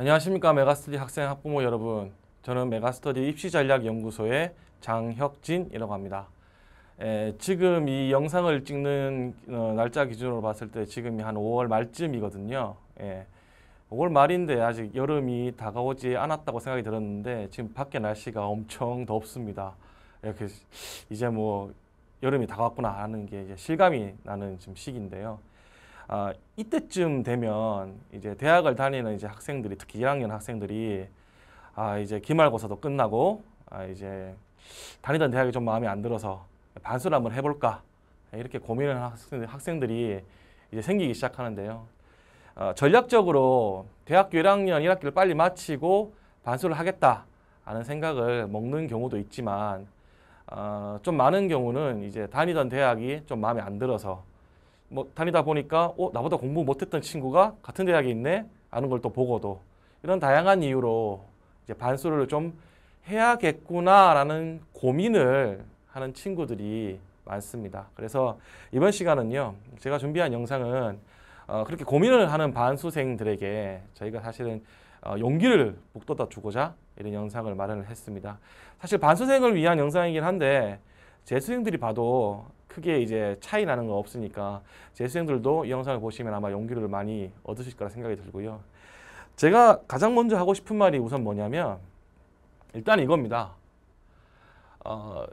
안녕하십니까 메가스터디 학생 학부모 여러분. 저는 메가스터디 입시전략연구소의 장혁진이라고 합니다. 에, 지금 이 영상을 찍는 어, 날짜 기준으로 봤을 때 지금이 한 5월 말쯤이거든요. 예, 5월 말인데 아직 여름이 다가오지 않았다고 생각이 들었는데 지금 밖에 날씨가 엄청 덥습니다. 이렇게 이제 뭐 여름이 다가왔구나 하는 게 실감이 나는 지금 시기인데요 아, 이때쯤 되면 이제 대학을 다니는 이제 학생들이 특히 1학년 학생들이 아, 이제 기말고사도 끝나고 아, 이제 다니던 대학이 좀 마음에 안 들어서 반수를 한번 해볼까 이렇게 고민을 학생, 학생들이 이제 생기기 시작하는데요. 어, 전략적으로 대학교 1학년 1학기를 빨리 마치고 반수를 하겠다 하는 생각을 먹는 경우도 있지만 어, 좀 많은 경우는 이제 다니던 대학이 좀 마음에 안 들어서 뭐 다니다 보니까 어 나보다 공부 못했던 친구가 같은 대학에 있네 아는 걸 또 보고도 이런 다양한 이유로 이제 반수를 좀 해야겠구나라는 고민을 하는 친구들이 많습니다. 그래서 이번 시간은요 제가 준비한 영상은 어, 그렇게 고민을 하는 반수생들에게 저희가 사실은 어, 용기를 북돋아 주고자 이런 영상을 마련을 했습니다. 사실 반수생을 위한 영상이긴 한데 재수생들이 봐도 크게 이제 차이 나는 거 없으니까 재수생들도 이 영상을 보시면 아마 용기를 많이 얻으실 거라 생각이 들고요. 제가 가장 먼저 하고 싶은 말이 우선 뭐냐면 일단 이겁니다. 어,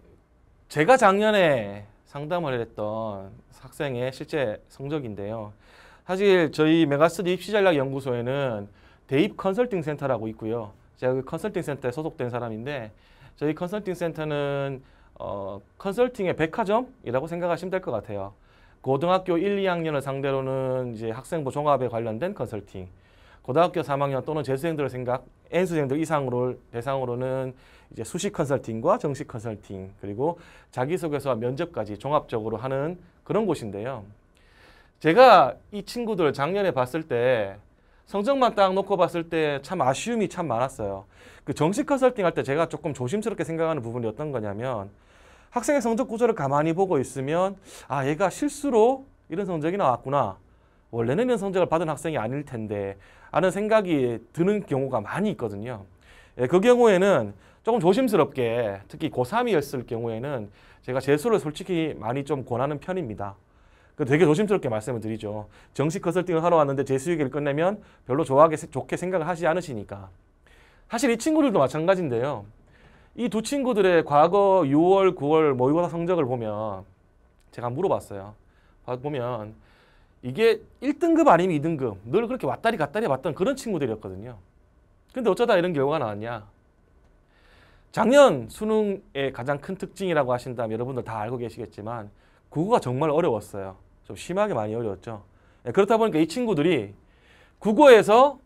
제가 작년에 상담을 했던 학생의 실제 성적인데요. 사실 저희 메가스터디 입시전략연구소에는 대입 컨설팅 센터라고 있고요. 제가 그 컨설팅 센터에 소속된 사람인데 저희 컨설팅 센터는 어, 컨설팅의 백화점이라고 생각하시면 될 것 같아요. 고등학교 1, 2학년을 상대로는 이제 학생부 종합에 관련된 컨설팅, 고등학교 3학년 또는 재수생들을 생각, N수생들 이상으로 대상으로는 이제 수시 컨설팅과 정식 컨설팅 그리고 자기소개서와 면접까지 종합적으로 하는 그런 곳인데요. 제가 이 친구들 작년에 봤을 때 성적만 딱 놓고 봤을 때 참 아쉬움이 참 많았어요. 그 정식 컨설팅 할 때 제가 조금 조심스럽게 생각하는 부분이 어떤 거냐면 학생의 성적 구조를 가만히 보고 있으면 아 얘가 실수로 이런 성적이 나왔구나. 원래는 이런 성적을 받은 학생이 아닐 텐데 하는 생각이 드는 경우가 많이 있거든요. 예, 그 경우에는 조금 조심스럽게 특히 고3이었을 경우에는 제가 재수를 솔직히 많이 좀 권하는 편입니다. 그 되게 조심스럽게 말씀을 드리죠. 정식 컨설팅을 하러 왔는데 재수 얘기를 끝내면 별로 좋아하게, 좋게 생각을 하지 않으시니까. 사실 이 친구들도 마찬가지인데요. 이 두 친구들의 과거 6월, 9월 모의고사 성적을 보면 제가 물어봤어요. 보면 이게 1등급 아니면 2등급 늘 그렇게 왔다리 갔다리 왔던 그런 친구들이었거든요. 근데 어쩌다 이런 결과가 나왔냐. 작년 수능의 가장 큰 특징이라고 하신다면 여러분들 다 알고 계시겠지만 국어가 정말 어려웠어요. 좀 심하게 많이 어려웠죠. 예, 그렇다 보니까 이 친구들이 국어에서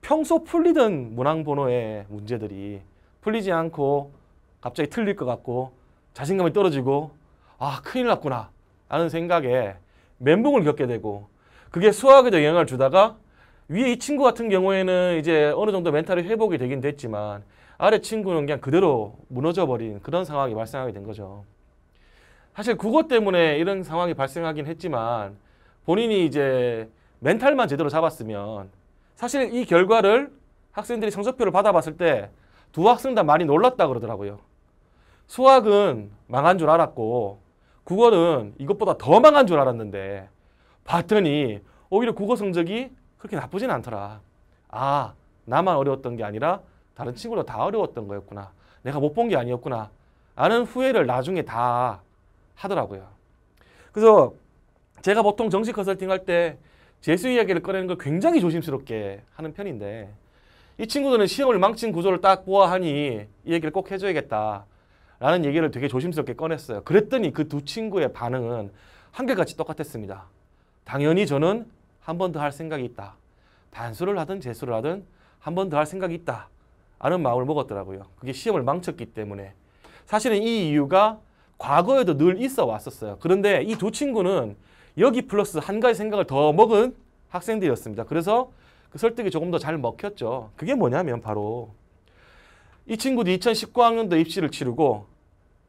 평소 풀리던 문항 번호의 문제들이 풀리지 않고 갑자기 틀릴 것 같고 자신감이 떨어지고 아 큰일 났구나 하는 생각에 멘붕을 겪게 되고 그게 수학에도 영향을 주다가 위에 이 친구 같은 경우에는 이제 어느 정도 멘탈이 회복이 되긴 됐지만 아래 친구는 그냥 그대로 무너져 버린 그런 상황이 발생하게 된 거죠. 사실 그것 때문에 이런 상황이 발생하긴 했지만 본인이 이제 멘탈만 제대로 잡았으면 사실 이 결과를 학생들이 성적표를 받아봤을 때 두 학생 다 많이 놀랐다 그러더라고요. 수학은 망한 줄 알았고 국어는 이것보다 더 망한 줄 알았는데 봤더니 오히려 국어 성적이 그렇게 나쁘진 않더라. 아, 나만 어려웠던 게 아니라 다른 친구도 다 어려웠던 거였구나. 내가 못 본 게 아니었구나. 라는 후회를 나중에 다 하더라고요. 그래서 제가 보통 정식 컨설팅 할 때 재수 이야기를 꺼내는 걸 굉장히 조심스럽게 하는 편인데 이 친구들은 시험을 망친 구조를 딱 보아하니 이 얘기를 꼭 해줘야겠다. 라는 얘기를 되게 조심스럽게 꺼냈어요. 그랬더니 그 두 친구의 반응은 한결같이 똑같았습니다. 당연히 저는 한 번 더 할 생각이 있다. 반수를 하든 재수를 하든 한 번 더 할 생각이 있다. 라는 마음을 먹었더라고요. 그게 시험을 망쳤기 때문에. 사실은 이 이유가 과거에도 늘 있어 왔었어요. 그런데 이 두 친구는 여기 플러스 한 가지 생각을 더 먹은 학생들이었습니다. 그래서 그 설득이 조금 더 잘 먹혔죠. 그게 뭐냐면 바로 이 친구들이 2019학년도 입시를 치르고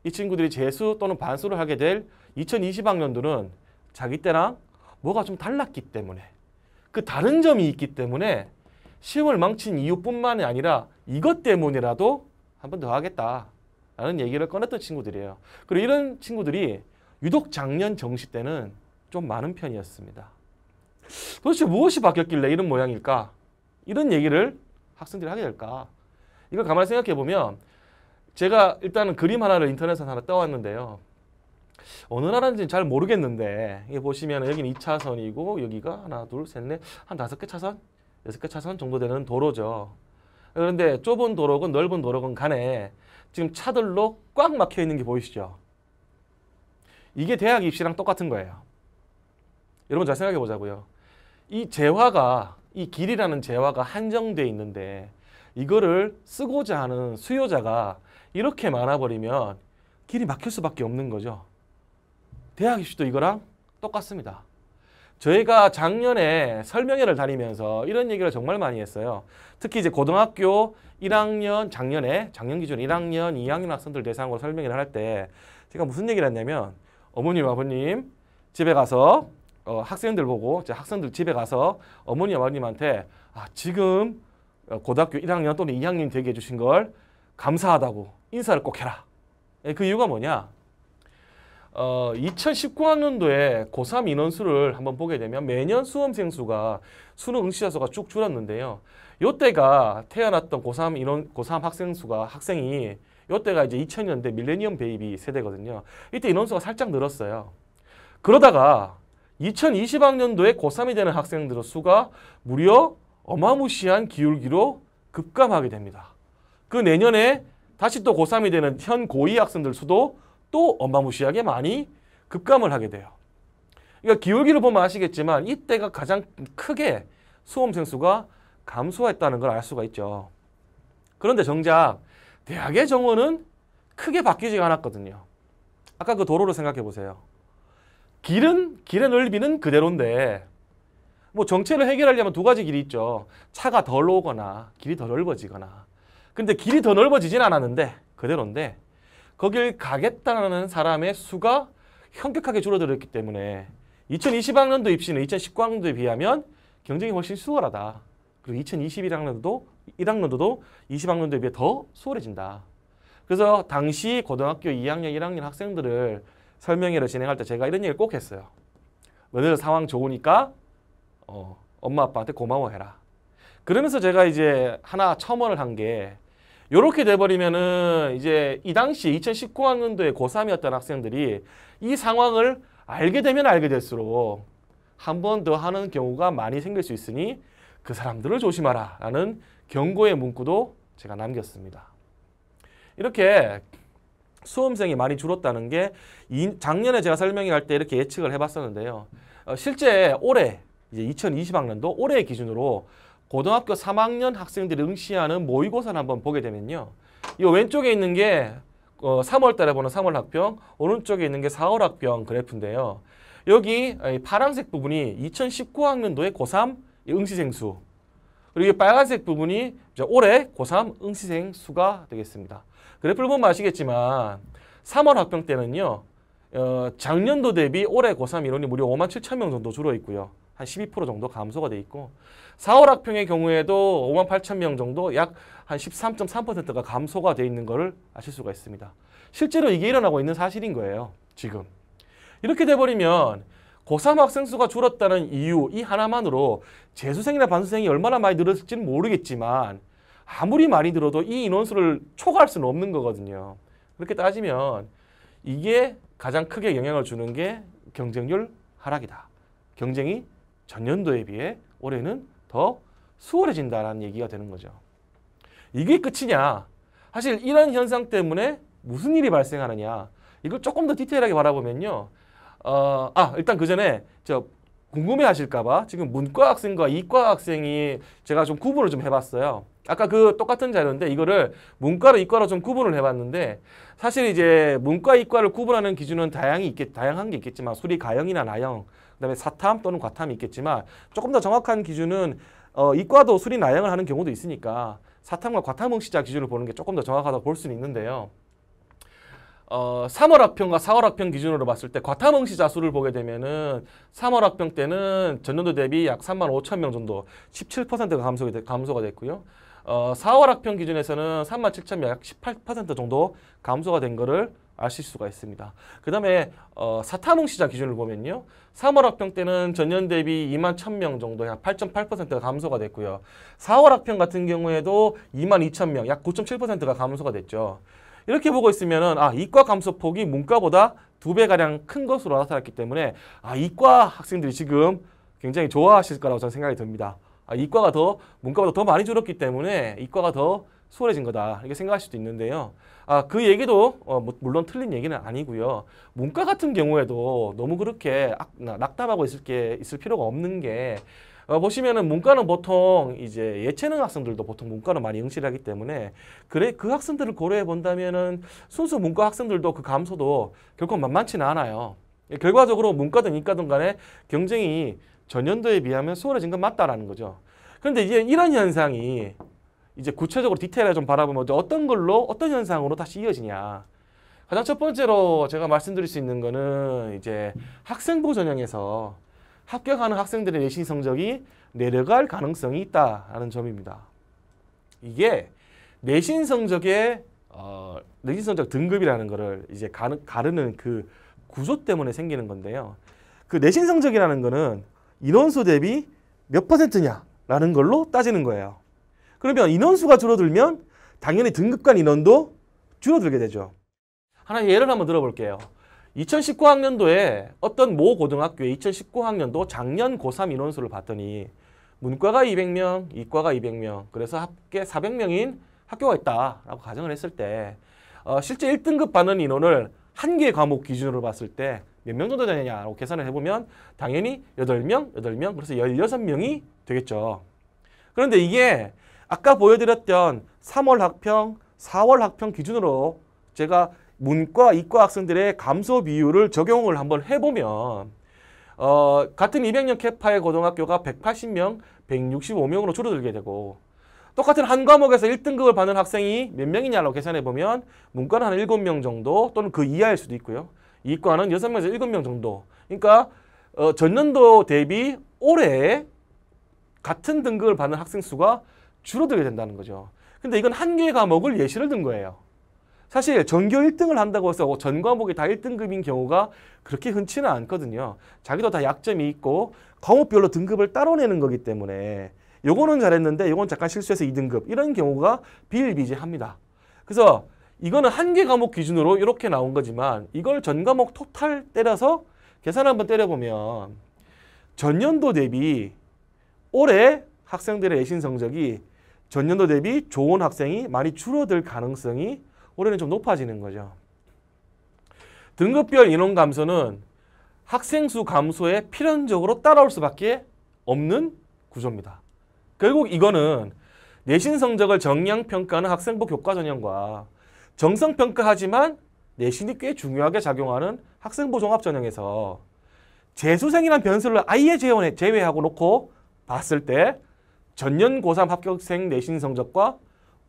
이 친구들이 재수 또는 반수를 하게 될 2020학년도는 자기 때랑 뭐가 좀 달랐기 때문에 그 다른 점이 있기 때문에 시험을 망친 이유뿐만이 아니라 이것 때문이라도 한 번 더 하겠다. 라는 얘기를 꺼냈던 친구들이에요. 그리고 이런 친구들이 유독 작년 정시 때는 좀 많은 편이었습니다. 도대체 무엇이 바뀌었길래 이런 모양일까? 이런 얘기를 학생들이 하게 될까? 이걸 가만히 생각해 보면 제가 일단은 그림 하나를 인터넷에서 하나 떠왔는데요. 어느 나라인지는 잘 모르겠는데 이게 보시면 여기는 2차선이고 여기가 하나 둘 셋 넷 한 다섯 개 차선 여섯 개 차선 정도 되는 도로죠. 그런데 좁은 도로건 넓은 도로건 간에 지금 차들로 꽉 막혀 있는 게 보이시죠? 이게 대학 입시랑 똑같은 거예요. 여러분 잘 생각해 보자고요. 이 재화가 이 길이라는 재화가 한정돼 있는데 이거를 쓰고자 하는 수요자가 이렇게 많아버리면 길이 막힐 수밖에 없는 거죠. 대학 입시도 이거랑 똑같습니다. 저희가 작년에 설명회를 다니면서 이런 얘기를 정말 많이 했어요. 특히 이제 고등학교 1학년 작년에 작년 기준 1학년, 2학년 학생들 대상으로 설명회를 할 때 제가 무슨 얘기를 했냐면 어머님, 아버님 집에 가서 어, 학생들 보고 제 학생들 집에 가서 어머니, 아버님한테 아, 지금 어, 고등학교 1학년 또는 2학년 되게 해주신 걸 감사하다고 인사를 꼭 해라. 예, 그 이유가 뭐냐? 어, 2019학년도에 고3 인원수를 한번 보게 되면 매년 수험생 수가 수능 응시자 수가 쭉 줄었는데요. 요때가 태어났던 고3 인원 고3 학생 수가 학생이 요때가 이제 2000년대 밀레니엄 베이비 세대거든요. 이때 인원수가 살짝 늘었어요. 그러다가 2020학년도에 고3이 되는 학생들의 수가 무려 어마무시한 기울기로 급감하게 됩니다. 그 내년에 다시 또 고3이 되는 현 고2 학생들 수도 또 어마무시하게 많이 급감을 하게 돼요. 그러니까 기울기를 보면 아시겠지만 이때가 가장 크게 수험생 수가 감소했다는 걸 알 수가 있죠. 그런데 정작 대학의 정원은 크게 바뀌지 않았거든요. 아까 그 도로를 생각해 보세요. 길은 길의 넓이는 그대로인데 뭐 정체를 해결하려면 두 가지 길이 있죠. 차가 덜 오거나 길이 더 넓어지거나. 근데 길이 더 넓어지진 않았는데 그대로인데 거길 가겠다는 사람의 수가 현격하게 줄어들었기 때문에 2020학년도 입시는 2019학년도에 비하면 경쟁이 훨씬 수월하다. 그리고 2021학년도도 1학년도도 20학년도에 비해 더 수월해진다. 그래서 당시 고등학교 2학년, 1학년 학생들을 설명회를 진행할 때 제가 이런 얘기를 꼭 했어요. 너희들 상황 좋으니까 어, 엄마 아빠한테 고마워해라. 그러면서 제가 이제 하나 첨언을 한 게 이렇게 돼버리면은 이제 이 당시 2019학년도에 고3이었던 학생들이 이 상황을 알게 되면 알게 될수록 한 번 더 하는 경우가 많이 생길 수 있으니 그 사람들을 조심하라 라는 경고의 문구도 제가 남겼습니다. 이렇게 수험생이 많이 줄었다는 게 작년에 제가 설명할 때 이렇게 예측을 해봤었는데요. 어, 실제 올해 이제 2020학년도 올해 기준으로 고등학교 3학년 학생들이 응시하는 모의고사를 한번 보게 되면요. 이 왼쪽에 있는 게 어, 3월 달에 보는 3월 학병, 오른쪽에 있는 게 4월 학병 그래프인데요. 여기 파란색 부분이 2019학년도의 고3 응시생 수, 그리고 이 빨간색 부분이 올해 고3 응시생 수가 되겠습니다. 그래프를 보면 아시겠지만 3월 학병 때는요. 어, 작년도 대비 올해 고3 인원이 무려 5만 7천 명 정도 줄어 있고요. 한 12% 정도 감소가 돼 있고 4월 학평의 경우에도 5만 8천 명 정도 약 한 13.3%가 감소가 돼 있는 것을 아실 수가 있습니다. 실제로 이게 일어나고 있는 사실인 거예요. 지금. 이렇게 돼버리면 고3 학생 수가 줄었다는 이유 이 하나만으로 재수생이나 반수생이 얼마나 많이 늘었을지는 모르겠지만 아무리 많이 들어도 이 인원수를 초과할 수는 없는 거거든요. 그렇게 따지면 이게 가장 크게 영향을 주는 게 경쟁률 하락이다. 경쟁이 전년도에 비해 올해는 더 수월해진다라는 얘기가 되는 거죠. 이게 끝이냐? 사실 이런 현상 때문에 무슨 일이 발생하느냐? 이걸 조금 더 디테일하게 바라보면요. 어, 아, 일단 그 전에 저 궁금해 하실까봐 지금 문과 학생과 이과 학생이 제가 좀 구분을 좀 해봤어요. 아까 그 똑같은 자료인데 이거를 문과로 이과로 좀 구분을 해봤는데 사실 이제 문과 이과를 구분하는 기준은 다양히 있겠 다양한 게 있겠지만 수리 가형이나 나형 그다음에 사탐 또는 과탐이 있겠지만 조금 더 정확한 기준은 어, 이과도 수리 나형을 하는 경우도 있으니까 사탐과 과탐 응시자 기준을 보는 게 조금 더 정확하다고 볼 수는 있는데요. 어, 3월 학평과 4월 학평 기준으로 봤을 때 과탐응시자 수를 보게 되면은 3월 학평 때는 전년도 대비 약 3만 5천 명 정도 17%가 감소가, 됐- 감소가 됐고요. 어, 4월 학평 기준에서는 3만 7천 명 약 18% 정도 감소가 된 거를 아실 수가 있습니다. 그 다음에 어, 사탐응시자 기준을 보면요. 3월 학평 때는 전년 대비 2만 1,000명 정도 약 8.8%가 감소가 됐고요. 4월 학평 같은 경우에도 2만 2천 명, 약 9.7%가 감소가 됐죠. 이렇게 보고 있으면은 아 이과 감소폭이 문과보다 두 배 가량 큰 것으로 나타났기 때문에 아 이과 학생들이 지금 굉장히 좋아하실 거라고 저는 생각이 듭니다. 아 이과가 더 문과보다 더 많이 줄었기 때문에 이과가 더 수월해진 거다 이렇게 생각할 수도 있는데요. 아 그 얘기도 어, 뭐, 물론 틀린 얘기는 아니고요. 문과 같은 경우에도 너무 그렇게 악- 나- 낙담하고 있을 게 있을 필요가 없는 게 어, 보시면은 문과는 보통 이제 예체능 학생들도 보통 문과는 많이 응시를 하기 때문에 그래 그 학생들을 고려해 본다면은 순수 문과 학생들도 그 감소도 결코 만만치는 않아요. 결과적으로 문과든 이과든 간에 경쟁이 전년도에 비하면 수월해진 건 맞다라는 거죠. 그런데 이제 이런 현상이 이제 구체적으로 디테일하게 좀 바라보면 어떤 걸로 어떤 현상으로 다시 이어지냐. 가장 첫 번째로 제가 말씀드릴 수 있는 거는 이제 학생부 전형에서 합격하는 학생들의 내신 성적이 내려갈 가능성이 있다라는 점입니다. 이게 내신 성적의 어, 내신 성적 등급이라는 거를 이제 가르, 가르는 그 구조 때문에 생기는 건데요. 그 내신 성적이라는 거는 인원수 대비 몇 퍼센트냐라는 걸로 따지는 거예요. 그러면 인원수가 줄어들면 당연히 등급 간 인원도 줄어들게 되죠. 하나 예를 한번 들어볼게요. 2019학년도에 어떤 모 고등학교의 2019학년도 작년 고3 인원수를 봤더니 문과가 200명, 이과가 200명, 그래서 합계 400명인 학교가 있다라고 가정을 했을 때 어, 실제 1등급 받는 인원을 한 개 과목 기준으로 봤을 때 몇 명 정도 되느냐라고 계산을 해보면 당연히 8명, 8명, 그래서 16명이 되겠죠. 그런데 이게 아까 보여드렸던 3월 학평, 4월 학평 기준으로 제가 문과, 이과 학생들의 감소 비율을 적용을 한번 해보면 어, 같은 200년 캐파의 고등학교가 180명, 165명으로 줄어들게 되고 똑같은 한 과목에서 1등급을 받는 학생이 몇 명이냐라고 계산해 보면 문과는 한 7명 정도 또는 그 이하일 수도 있고요. 이과는 6명에서 7명 정도. 그러니까 어, 전년도 대비 올해 같은 등급을 받는 학생 수가 줄어들게 된다는 거죠. 근데 이건 한 개의 과목을 예시를 든 거예요. 사실 전교 1등을 한다고 해서 전 과목이 다 1등급인 경우가 그렇게 흔치는 않거든요. 자기도 다 약점이 있고 과목별로 등급을 따로 내는 거기 때문에 요거는 잘했는데 요건 잠깐 실수해서 2등급 이런 경우가 비일비재합니다. 그래서 이거는 한 개 과목 기준으로 이렇게 나온 거지만 이걸 전 과목 토탈 때려서 계산 한번 때려보면 전년도 대비 올해 학생들의 내신 성적이 전년도 대비 좋은 학생이 많이 줄어들 가능성이 올해는 좀 높아지는 거죠. 등급별 인원 감소는 학생 수 감소에 필연적으로 따라올 수밖에 없는 구조입니다. 결국 이거는 내신 성적을 정량 평가하는 학생부 교과 전형과 정성 평가하지만 내신이 꽤 중요하게 작용하는 학생부 종합 전형에서 재수생이란 변수를 아예 제외, 제외하고 놓고 봤을 때 전년 고3 합격생 내신 성적과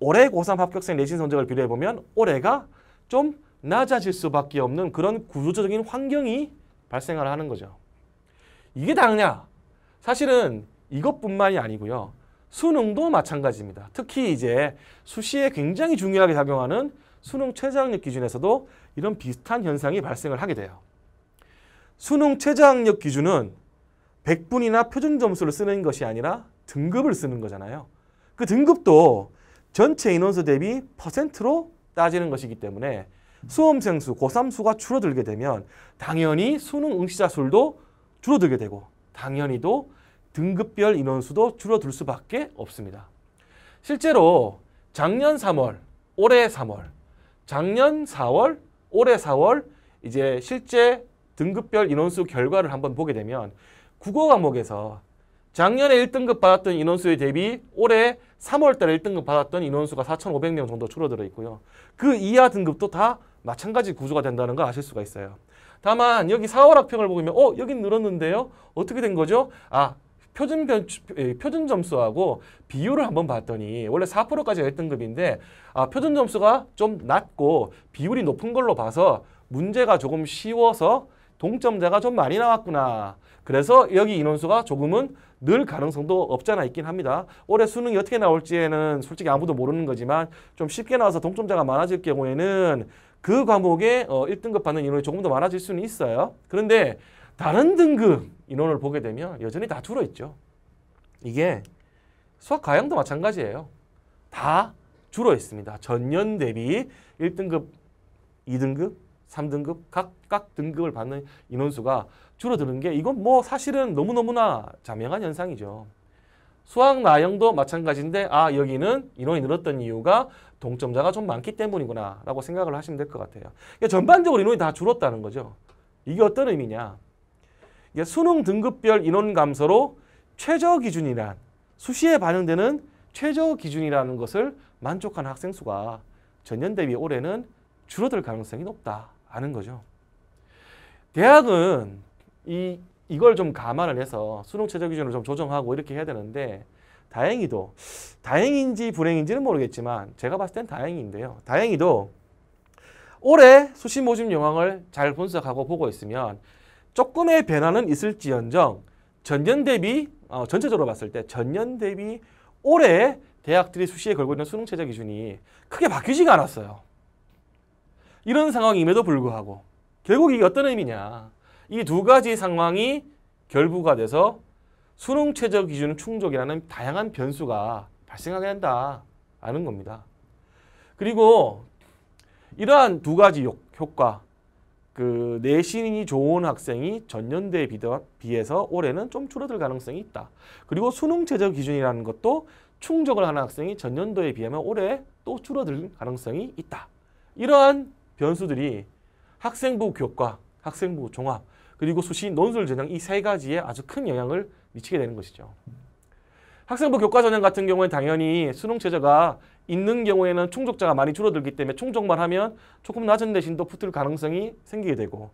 올해 고3 합격생 내신 성적을 비교해 보면 올해가 좀 낮아질 수밖에 없는 그런 구조적인 환경이 발생을 하는 거죠. 이게 다냐? 사실은 이것뿐만이 아니고요. 수능도 마찬가지입니다. 특히 이제 수시에 굉장히 중요하게 작용하는 수능 최저학력 기준에서도 이런 비슷한 현상이 발생을 하게 돼요. 수능 최저학력 기준은 100분이나 표준 점수를 쓰는 것이 아니라 등급을 쓰는 거잖아요. 그 등급도 전체 인원수 대비 퍼센트로 따지는 것이기 때문에 수험생 수, 고3 수가 줄어들게 되면 당연히 수능 응시자 수도 줄어들게 되고 당연히도 등급별 인원수도 줄어들 수밖에 없습니다. 실제로 작년 3월, 올해 3월, 작년 4월, 올해 4월 이제 실제 등급별 인원수 결과를 한번 보게 되면 국어 과목에서 작년에 1등급 받았던 인원수에 대비 올해 3월 달에 1등급 받았던 인원수가 4,500명 정도 줄어들어 있고요. 그 이하 등급도 다 마찬가지 구조가 된다는 거 아실 수가 있어요. 다만 여기 4월 학평을 보면 어 여긴 늘었는데요. 어떻게 된 거죠? 아 표준 변, 에, 표준 점수하고 비율을 한번 봤더니 원래 4%까지가 1등급인데 아, 표준 점수가 좀 낮고 비율이 높은 걸로 봐서 문제가 조금 쉬워서 동점자가 좀 많이 나왔구나. 그래서 여기 인원수가 조금은 늘 가능성도 없잖아 있긴 합니다. 올해 수능이 어떻게 나올지에는 솔직히 아무도 모르는 거지만 좀 쉽게 나와서 동점자가 많아질 경우에는 그 과목에 어, 1등급 받는 인원이 조금 더 많아질 수는 있어요. 그런데 다른 등급 인원을 보게 되면 여전히 다 줄어 있죠. 이게 수학 가형도 마찬가지예요. 다 줄어 있습니다. 전년 대비 1등급, 2등급, 3등급 각, 각 등급을 받는 인원수가 줄어드는 게 이건 뭐 사실은 너무너무나 자명한 현상이죠. 수학 나형도 마찬가지인데 아 여기는 인원이 늘었던 이유가 동점자가 좀 많기 때문이구나 라고 생각을 하시면 될 것 같아요. 그러니까 전반적으로 인원이 다 줄었다는 거죠. 이게 어떤 의미냐. 이게 수능 등급별 인원 감소로 최저 기준이란 수시에 반영되는 최저 기준이라는 것을 만족한 학생 수가 전년 대비 올해는 줄어들 가능성이 높다는 거죠. 대학은 이 이걸 좀 감안을 해서 수능 최저 기준을 좀 조정하고 이렇게 해야 되는데 다행히도 다행인지 불행인지는 모르겠지만 제가 봤을 땐 다행인데요. 다행히도 올해 수시 모집 영향을 잘 분석하고 보고 있으면 조금의 변화는 있을지언정 전년 대비 어, 전체적으로 봤을 때 전년 대비 올해 대학들이 수시에 걸고 있는 수능 최저 기준이 크게 바뀌지가 않았어요. 이런 상황임에도 불구하고 결국 이게 어떤 의미냐. 이 두 가지 상황이 결부가 돼서 수능 최저 기준 충족이라는 다양한 변수가 발생하게 된다는 겁니다. 그리고 이러한 두 가지 효과, 그 내신이 좋은 학생이 전년대에 비해서 올해는 좀 줄어들 가능성이 있다. 그리고 수능 최저 기준이라는 것도 충족을 하는 학생이 전년도에 비하면 올해 또 줄어들 가능성이 있다. 이러한 변수들이 학생부 교과, 학생부 종합, 그리고 수시 논술 전형 이 세 가지에 아주 큰 영향을 미치게 되는 것이죠. 학생부 교과 전형 같은 경우에 당연히 수능 최저가 있는 경우에는 충족자가 많이 줄어들기 때문에 충족만 하면 조금 낮은 내신도 붙을 가능성이 생기게 되고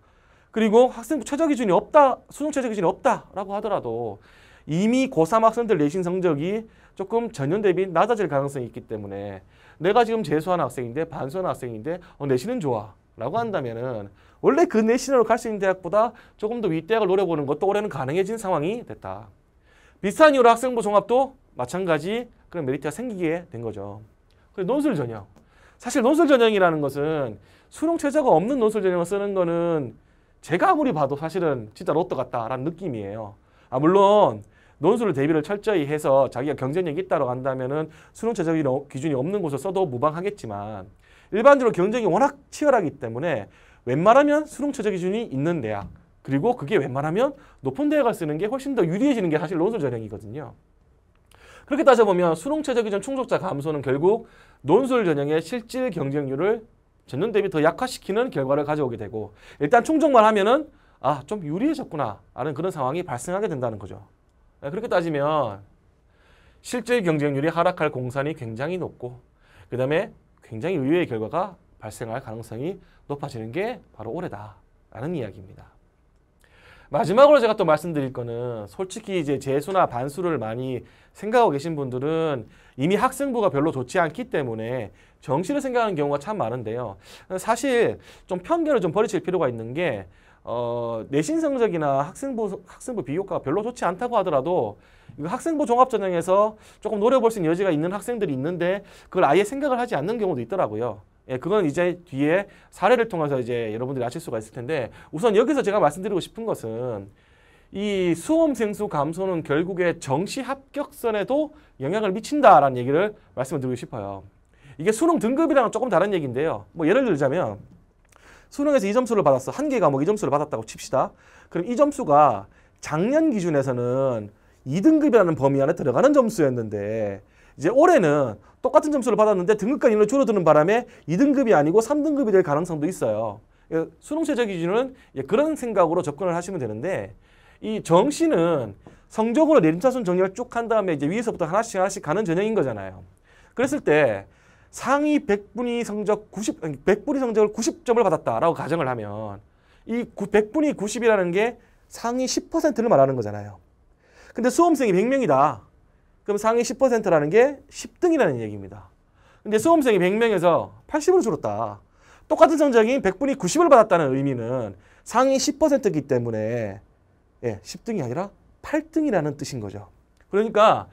그리고 학생부 최저 기준이 없다, 수능 최저 기준이 없다라고 하더라도 이미 고3 학생들 내신 성적이 조금 전년 대비 낮아질 가능성이 있기 때문에 내가 지금 재수하는 학생인데 반수하는 학생인데 어, 내신은 좋아 라고 한다면은 원래 그 내신으로 갈 수 있는 대학보다 조금 더 윗대학을 노려보는 것도 올해는 가능해진 상황이 됐다. 비슷한 이유로 학생부 종합도 마찬가지 그런 메리트가 생기게 된 거죠. 논술 전형. 사실 논술 전형이라는 것은 수능 최저가 없는 논술 전형을 쓰는 거는 제가 아무리 봐도 사실은 진짜 로또 같다라는 느낌이에요. 아 물론 논술을 대비를 철저히 해서 자기가 경쟁력이 있다고 한다면은 수능 최저 기준이 없는 곳을 써도 무방하겠지만 일반적으로 경쟁이 워낙 치열하기 때문에 웬만하면 수능 최저 기준이 있는 대학 그리고 그게 웬만하면 높은 대학을 쓰는 게 훨씬 더 유리해지는 게 사실 논술 전형이거든요. 그렇게 따져보면 수능 최저 기준 충족자 감소는 결국 논술 전형의 실질 경쟁률을 전년 대비 더 약화시키는 결과를 가져오게 되고 일단 충족만 하면은 아 좀 유리해졌구나 라는 그런 상황이 발생하게 된다는 거죠. 네, 그렇게 따지면 실질 경쟁률이 하락할 공산이 굉장히 높고 그 다음에 굉장히 의외의 결과가 발생할 가능성이 높아지는 게 바로 올해다라는 이야기입니다. 마지막으로 제가 또 말씀드릴 거는 솔직히 이제 재수나 반수를 많이 생각하고 계신 분들은 이미 학생부가 별로 좋지 않기 때문에 정시를 생각하는 경우가 참 많은데요. 사실 좀 편견을 좀 버리실 필요가 있는 게 어, 내신 성적이나 학생부 학생부 비교과가 별로 좋지 않다고 하더라도 학생부 종합전형에서 조금 노려볼 수 있는 여지가 있는 학생들이 있는데 그걸 아예 생각을 하지 않는 경우도 있더라고요. 예, 그건 이제 뒤에 사례를 통해서 이제 여러분들이 아실 수가 있을 텐데 우선 여기서 제가 말씀드리고 싶은 것은 이 수험 생수 감소는 결국에 정시 합격선에도 영향을 미친다라는 얘기를 말씀을 드리고 싶어요. 이게 수능 등급이랑은 조금 다른 얘기인데요. 뭐 예를 들자면 수능에서 이 점수를 받았어. 한 개 과목 이 점수를 받았다고 칩시다. 그럼 이 점수가 작년 기준에서는 2등급이라는 범위 안에 들어가는 점수였는데 이제 올해는 똑같은 점수를 받았는데 등급간 인원이 줄어드는 바람에 2등급이 아니고 3등급이 될 가능성도 있어요. 예, 수능 최저 기준은 그런 생각으로 접근을 하시면 되는데 이 정시는 성적으로 내림차순 정리를 쭉 한 다음에 이제 위에서부터 하나씩 하나씩 가는 전형인 거잖아요. 그랬을 때 상위 100분위 성적 90 100분위 성적을 90점을 받았다라고 가정을 하면 이 100분위 90이라는 게 상위 10%를 말하는 거잖아요. 근데 수험생이 100명이다. 그럼 상위 10%라는 게 10등이라는 얘기입니다. 근데 수험생이 100명에서 80으로 줄었다. 똑같은 성적인 100분이 90을 받았다는 의미는 상위 10%이기 때문에 예, 10등이 아니라 8등이라는 뜻인 거죠. 그러니까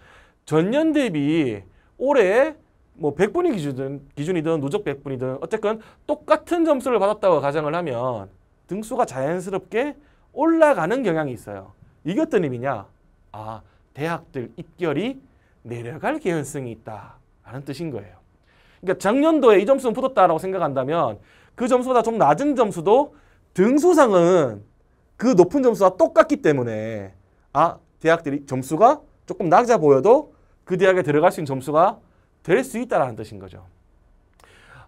전년 대비 올해 뭐 100분이 기준이든, 기준이든 누적 100분이든 어쨌건 똑같은 점수를 받았다고 가정을 하면 등수가 자연스럽게 올라가는 경향이 있어요. 이게 어떤 의미냐? 아, 대학들 입결이 내려갈 개연성이 있다라는 뜻인 거예요. 그러니까 작년도에 이 점수는 붙었다라고 생각한다면 그 점수보다 좀 낮은 점수도 등수상은 그 높은 점수와 똑같기 때문에 아, 대학들이 점수가 조금 낮아 보여도 그 대학에 들어갈 수 있는 점수가 될 수 있다라는 뜻인 거죠.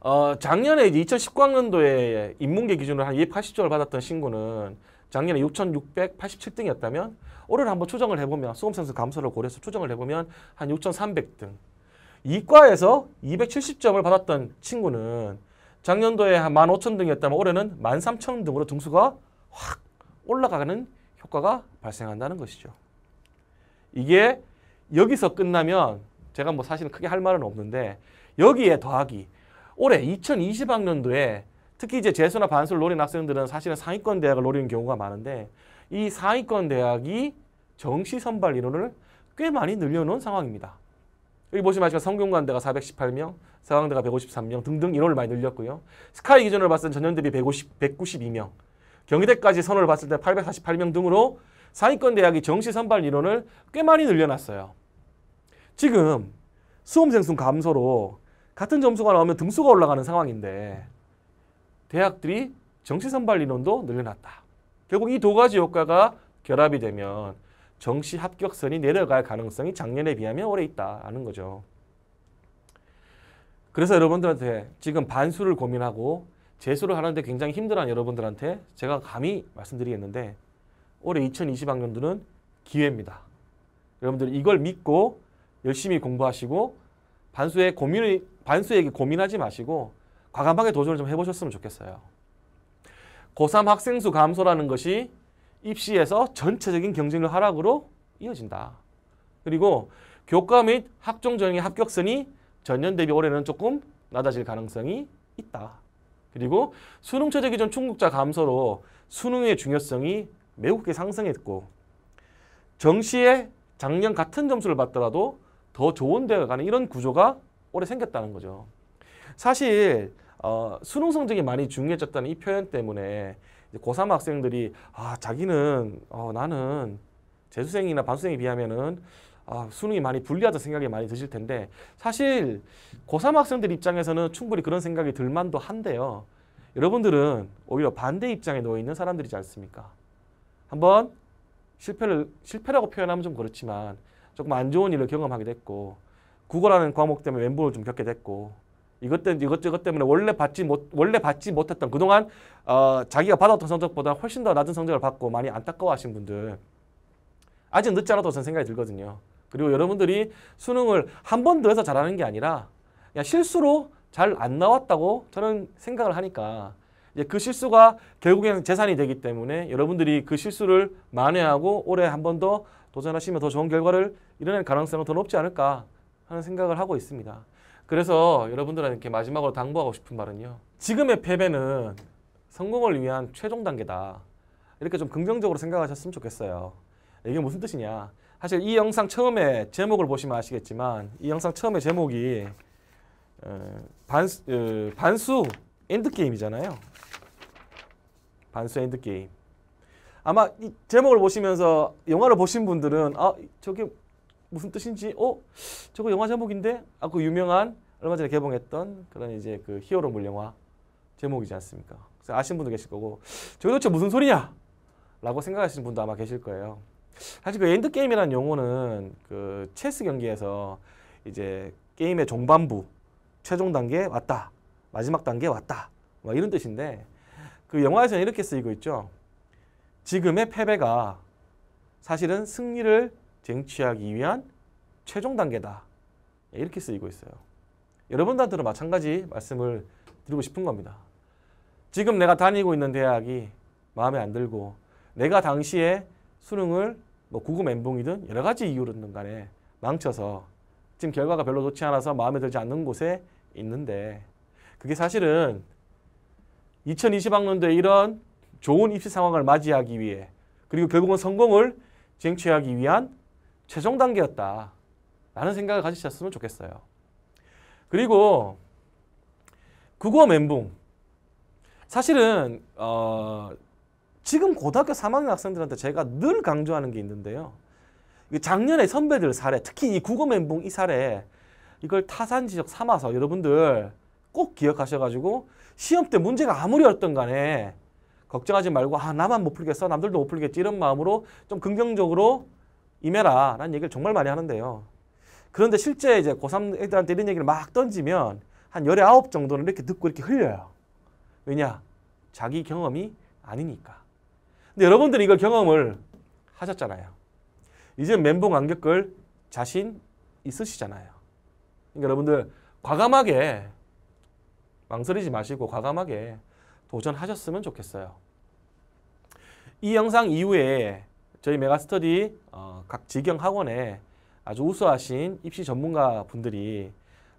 어, 작년에 이제 2019학년도에 인문계 기준으로 한 280점을 받았던 친구는 작년에 6,687등이었다면 올해를 한번 추정을 해보면 수험생수 감소를 고려해서 추정을 해보면 한 6,300등. 이과에서 270점을 받았던 친구는 작년도에 한 15,000등이었다면 올해는 13,000등으로 등수가 확 올라가는 효과가 발생한다는 것이죠. 이게 여기서 끝나면 제가 뭐 사실은 크게 할 말은 없는데 여기에 더하기 올해 2020학년도에 특히 이제 재수나 반수를 노린 학생들은 사실은 상위권 대학을 노리는 경우가 많은데 이 상위권 대학이 정시 선발 인원을 꽤 많이 늘려놓은 상황입니다. 여기 보시면 아시겠 성균관대가 418명, 서강대가 153명 등등 인원을 많이 늘렸고요. 스카이 기준으로 봤을 때 전년 대비 150, 192명, 경희대까지 선호를 봤을 때 848명 등으로 상위권 대학이 정시 선발 인원을 꽤 많이 늘려놨어요. 지금 수험생 수 감소로 같은 점수가 나오면 등수가 올라가는 상황인데 대학들이 정시 선발 인원도 늘려놨다. 결국 이 두 가지 효과가 결합이 되면 정시 합격선이 내려갈 가능성이 작년에 비하면 올해 있다는 거죠. 그래서 여러분들한테 지금 반수를 고민하고 재수를 하는데 굉장히 힘들어하는 여러분들한테 제가 감히 말씀드리겠는데 올해 2020학년도는 기회입니다. 여러분들 이걸 믿고 열심히 공부하시고 반수에 고민을 반수에게 고민하지 마시고 과감하게 도전을 좀 해보셨으면 좋겠어요. 고3 학생 수 감소라는 것이 입시에서 전체적인 경쟁력 하락으로 이어진다. 그리고 교과 및 학종 전형의 합격선이 전년 대비 올해는 조금 낮아질 가능성이 있다. 그리고 수능 최저 기준 충국자 감소로 수능의 중요성이 매우 크게 상승했고 정시에 작년 같은 점수를 받더라도 더 좋은 대가 가는 이런 구조가 올해 생겼다는 거죠. 사실 어, 수능 성적이 많이 중요해졌다는 이 표현 때문에 고3 학생들이 아 자기는 어, 나는 재수생이나 반수생에 비하면은 아, 수능이 많이 불리하다 생각이 많이 드실 텐데 사실 고3 학생들 입장에서는 충분히 그런 생각이 들만도 한데요. 여러분들은 오히려 반대 입장에 놓여 있는 사람들이지 않습니까? 한번 실패를 실패라고 표현하면 좀 그렇지만 조금 안 좋은 일을 경험하게 됐고 국어라는 과목 때문에 멘붕을 좀 겪게 됐고 이것 때문에 이것저것 때문에 원래 받지 못 원래 받지 못했던 그동안 어, 자기가 받았던 성적보다 훨씬 더 낮은 성적을 받고 많이 안타까워하신 분들 아직 늦지 않아도 저는 생각이 들거든요. 그리고 여러분들이 수능을 한 번 더 해서 잘하는 게 아니라 그냥 실수로 잘 안 나왔다고 저는 생각을 하니까 이제 그 실수가 결국에는 재산이 되기 때문에 여러분들이 그 실수를 만회하고 올해 한 번 더 도전하시면 더 좋은 결과를 이뤄낼 가능성은 더 높지 않을까 하는 생각을 하고 있습니다. 그래서 여러분들한테 마지막으로 당부하고 싶은 말은요. 지금의 패배는 성공을 위한 최종 단계다. 이렇게 좀 긍정적으로 생각하셨으면 좋겠어요. 이게 무슨 뜻이냐? 사실 이 영상 처음에 제목을 보시면 아시겠지만 이 영상 처음에 제목이 어, 반수, 어, 반수 endgame이잖아요. 반수 endgame. 아마 이 제목을 보시면서 영화를 보신 분들은 아 저게 무슨 뜻인지 어 저거 영화 제목인데 아 그 유명한 얼마 전에 개봉했던 그런 이제 그 히어로물 영화 제목이지 않습니까? 그래서 아시는 분도 계실 거고 저게 도대체 무슨 소리냐? 라고 생각하시는 분도 아마 계실 거예요. 사실 그 endgame이라는 용어는 그 체스 경기에서 이제 게임의 종반부 최종 단계 왔다 마지막 단계 왔다 뭐 이런 뜻인데 그 영화에서는 이렇게 쓰이고 있죠. 지금의 패배가 사실은 승리를 쟁취하기 위한 최종 단계다. 이렇게 쓰이고 있어요. 여러분들한테도 마찬가지 말씀을 드리고 싶은 겁니다. 지금 내가 다니고 있는 대학이 마음에 안 들고 내가 당시에 수능을 뭐 구구 멘붕이든 여러 가지 이유로든 간에 망쳐서 지금 결과가 별로 좋지 않아서 마음에 들지 않는 곳에 있는데 그게 사실은 2020학년도에 이런 좋은 입시 상황을 맞이하기 위해 그리고 결국은 성공을 쟁취하기 위한 최종 단계였다. 라는 생각을 가지셨으면 좋겠어요. 그리고 국어 멘붕. 사실은 어, 지금 고등학교 3학년 학생들한테 제가 늘 강조하는 게 있는데요. 작년에 선배들 사례, 특히 이 국어 멘붕 이 사례 이걸 타산 지적 삼아서 여러분들 꼭 기억하셔가지고 시험 때 문제가 아무리 어떤 간에 걱정하지 말고 아 나만 못 풀겠어 남들도 못 풀겠지 이런 마음으로 좀 긍정적으로 임해라 라는 얘기를 정말 많이 하는데요. 그런데 실제 이제 고3 애들한테 이런 얘기를 막 던지면 한 열에 아홉 정도는 이렇게 듣고 이렇게 흘려요. 왜냐? 자기 경험이 아니니까. 근데 여러분들이 이걸 경험을 하셨잖아요. 이제 멘붕 안 겪을 자신 있으시잖아요. 그러니까 여러분들 과감하게 망설이지 마시고 과감하게 도전하셨으면 좋겠어요. 이 영상 이후에 저희 메가스터디 어, 각 지경 학원에 아주 우수하신 입시 전문가 분들이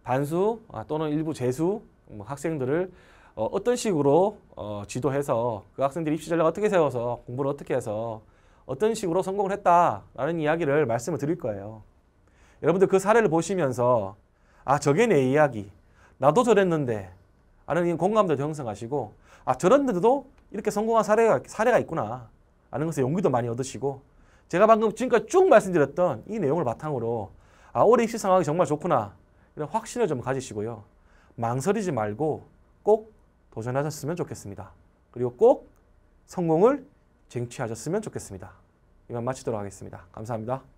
반수 아, 또는 일부 재수 뭐 학생들을 어, 어떤 식으로 어, 지도해서 그 학생들이 입시 전략 어떻게 세워서 공부를 어떻게 해서 어떤 식으로 성공을 했다라는 이야기를 말씀을 드릴 거예요. 여러분들 그 사례를 보시면서 아 저게 내 이야기 나도 저랬는데 하는 공감도 형성하시고 아 저런데도 이렇게 성공한 사례가 사례가 있구나 하는 것에 용기도 많이 얻으시고 제가 방금 지금까지 쭉 말씀드렸던 이 내용을 바탕으로 아 올해 입시 상황이 정말 좋구나 이런 확신을 좀 가지시고요. 망설이지 말고 꼭 도전하셨으면 좋겠습니다. 그리고 꼭 성공을 쟁취하셨으면 좋겠습니다. 이만 마치도록 하겠습니다. 감사합니다.